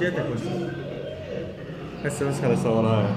جيتك بس. هسه بس خلص ورايا.